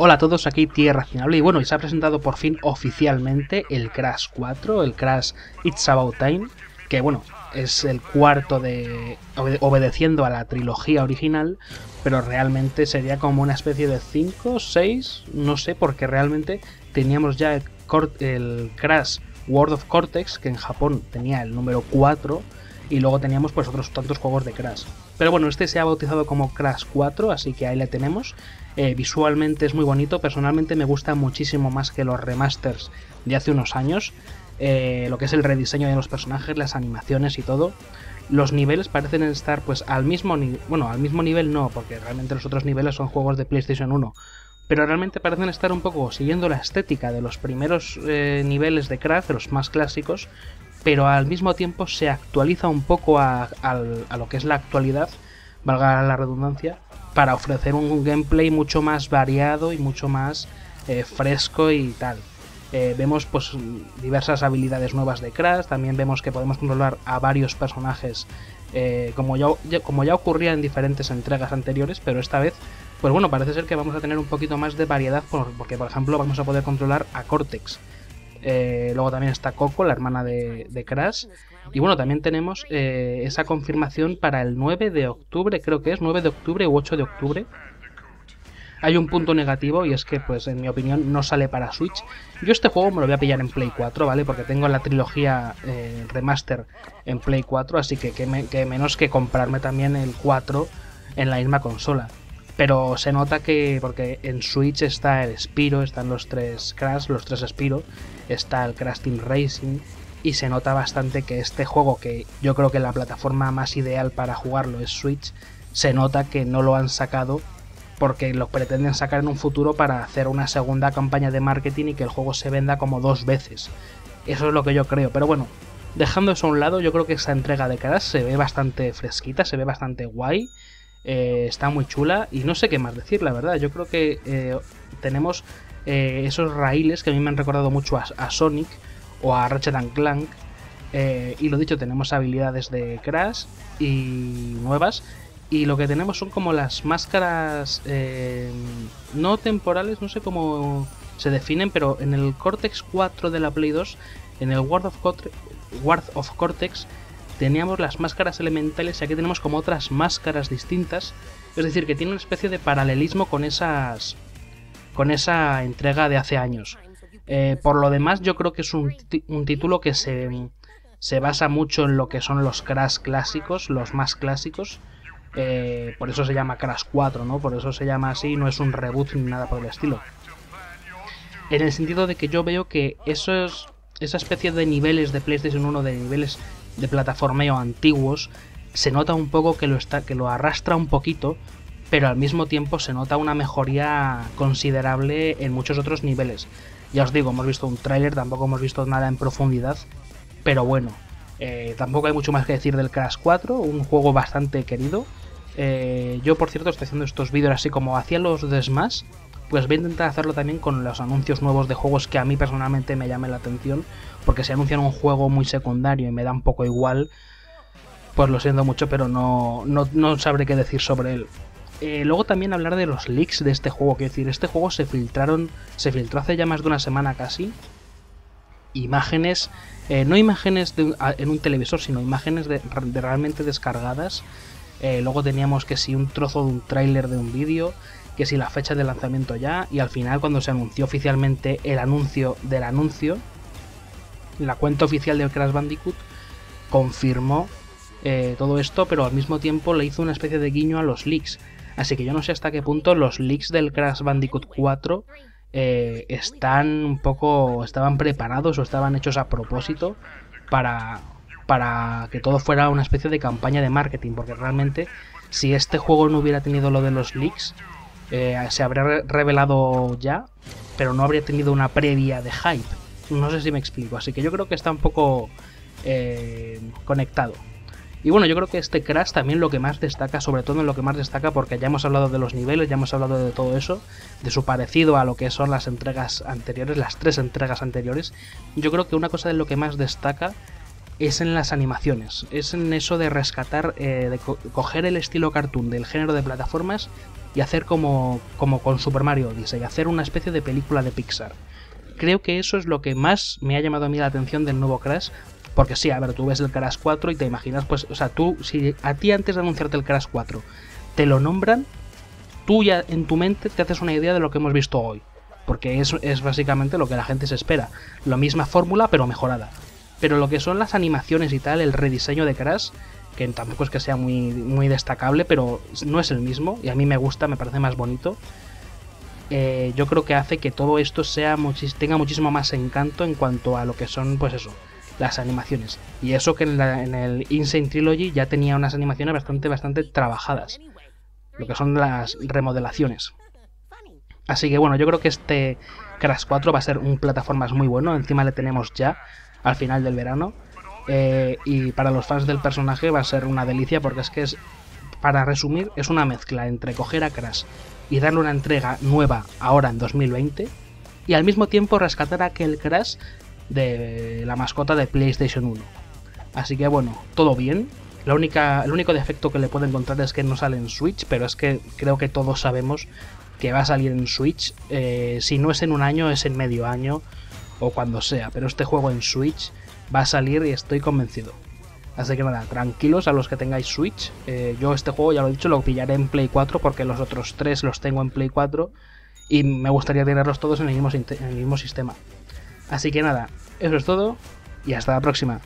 Hola a todos, aquí Tierra Racionable y bueno, y se ha presentado por fin oficialmente el Crash 4, el Crash It's About Time, que bueno, es el cuarto de obedeciendo a la trilogía original, pero realmente sería como una especie de 5, 6, no sé, porque realmente teníamos ya el, el Crash World of Cortex, que en Japón tenía el número 4, y luego teníamos pues otros tantos juegos de Crash. Pero bueno, este se ha bautizado como Crash 4, así que ahí le tenemos. Eh, visualmente es muy bonito, personalmente me gusta muchísimo más que los remasters de hace unos años. Eh, lo que es el rediseño de los personajes, las animaciones y todo. Los niveles parecen estar pues al mismo nivel, bueno, al mismo nivel no, porque realmente los otros niveles son juegos de PlayStation 1, pero realmente parecen estar un poco siguiendo la estética de los primeros eh, niveles de Crash, de los más clásicos, pero al mismo tiempo se actualiza un poco a, lo que es la actualidad, valga la redundancia, para ofrecer un gameplay mucho más variado y mucho más eh, fresco y tal. Eh, vemos pues diversas habilidades nuevas de Crash, también vemos que podemos controlar a varios personajes eh, como, ya, como ya ocurría en diferentes entregas anteriores, pero esta vez, pues bueno, parece ser que vamos a tener un poquito más de variedad porque por ejemplo vamos a poder controlar a Cortex, eh, luego también está Coco, la hermana de, Crash. Y bueno, también tenemos eh, esa confirmación para el 9 de octubre, creo que es 9 de octubre u 8 de octubre. Hay un punto negativo y es que, pues, en mi opinión, no sale para Switch. Yo este juego me lo voy a pillar en Play 4, ¿vale? Porque tengo la trilogía eh, remaster en Play 4, así que, que menos que comprarme también el 4 en la misma consola. Pero se nota que, porque en Switch está el Spiro, están los tres Crash, los tres Spiro, está el Crash Team Racing, y se nota bastante que este juego, que yo creo que la plataforma más ideal para jugarlo es Switch, se nota que no lo han sacado porque lo pretenden sacar en un futuro para hacer una segunda campaña de marketing y que el juego se venda como dos veces. Eso es lo que yo creo, pero bueno, dejando eso a un lado, yo creo que esa entrega de Crash se ve bastante fresquita, se ve bastante guay eh, está muy chula y no sé qué más decir, la verdad. Yo creo que eh, tenemos eh, esos raíles que a mí me han recordado mucho a, Sonic o a Ratchet Clank. y lo dicho, tenemos habilidades de Crash y nuevas. Y lo que tenemos son como las máscaras no temporales, no sé cómo se definen, pero en el Cortex 4 de la Play 2, en el World World of Cortex, teníamos las máscaras elementales y aquí tenemos como otras máscaras distintas. Es decir, que tiene una especie de paralelismo con esas. con esa entrega de hace años. Eh, por lo demás, yo creo que es un, título que se, se, basa mucho en lo que son los Crash clásicos, los más clásicos. Eh, por eso se llama Crash 4, ¿no? Por eso se llama así, no es un reboot ni nada por el estilo. En el sentido de que yo veo que esos, esa especie de niveles de PlayStation 1, de niveles de plataformeo antiguos, se nota un poco que lo, está, que lo arrastra un poquito, pero al mismo tiempo se nota una mejoría considerable en muchos otros niveles. Ya os digo, hemos visto un tráiler, tampoco hemos visto nada en profundidad, pero bueno, eh, tampoco hay mucho más que decir del Crash 4, un juego bastante querido. Eh, yo, por cierto, estoy haciendo estos vídeos así como hacía los de Smash, pues voy a intentar hacerlo también con los anuncios nuevos de juegos que a mí personalmente me llamen la atención, porque si anuncian un juego muy secundario y me da un poco igual, pues lo siento mucho, pero no, no, sabré qué decir sobre él. Eh, luego también hablar de los leaks de este juego, quiero decir, este juego se filtraron, se filtró hace ya más de una semana casi, imágenes, eh, no imágenes en un televisor, sino imágenes de, realmente descargadas. Eh, luego teníamos que si un trozo de un tráiler de un vídeo, que si la fecha de lanzamiento ya, y al final cuando se anunció oficialmente el anuncio del anuncio, la cuenta oficial de Crash Bandicoot confirmó eh, todo esto, pero al mismo tiempo le hizo una especie de guiño a los leaks. Así que yo no sé hasta qué punto los leaks del Crash Bandicoot 4 eh, están un poco. estaban preparados o estaban hechos a propósito para, para que todo fuera una especie de campaña de marketing. Porque realmente, si este juego no hubiera tenido lo de los leaks, eh, se habría revelado ya, pero no habría tenido una previa de hype. No sé si me explico, así que yo creo que está un poco eh, conectado. Y bueno, yo creo que este Crash también lo que más destaca, sobre todo en lo que más destaca, porque ya hemos hablado de los niveles, ya hemos hablado de todo eso, de su parecido a lo que son las entregas anteriores, las tres entregas anteriores. Yo creo que una cosa de lo que más destaca es en las animaciones, es en eso de rescatar, eh, de coger el estilo cartoon del género de plataformas y hacer como, como con Super Mario Odyssey, hacer una especie de película de Pixar. Creo que eso es lo que más me ha llamado a mí la atención del nuevo Crash, porque sí, a ver, tú ves el Crash 4 y te imaginas, pues, o sea, tú, si a ti antes de anunciarte el Crash 4 te lo nombran, tú ya en tu mente te haces una idea de lo que hemos visto hoy. Porque es, es básicamente lo que la gente se espera. La misma fórmula, pero mejorada. Pero lo que son las animaciones y tal, el rediseño de Crash, que tampoco es que sea muy, muy destacable, pero no es el mismo. Y a mí me gusta, me parece más bonito. Eh, yo creo que hace que todo esto sea tenga muchísimo más encanto en cuanto a lo que son, pues eso, las animaciones. Y eso que en, el Insane Trilogy ya tenía unas animaciones bastante, bastante trabajadas. Lo que son las remodelaciones. Así que bueno, yo creo que este Crash 4 va a ser un plataformas muy bueno. Encima le tenemos ya al final del verano. Eh, y para los fans del personaje va a ser una delicia porque es que es, para resumir, es una mezcla entre coger a Crash y darle una entrega nueva ahora en 2020 y al mismo tiempo rescatar aquel Crash de la mascota de PlayStation 1. Así que bueno, todo bien. La única, el único defecto que le puedo encontrar es que no sale en Switch, pero es que creo que todos sabemos que va a salir en Switch. Eh, si no es en un año, es en medio año o cuando sea. Pero este juego en Switch va a salir y estoy convencido. Así que nada, tranquilos a los que tengáis Switch. Eh, yo este juego, ya lo he dicho, lo pillaré en Play 4 porque los otros tres los tengo en Play 4 y me gustaría tenerlos todos en el mismo, en el mismo sistema. Así que nada, eso es todo y hasta la próxima.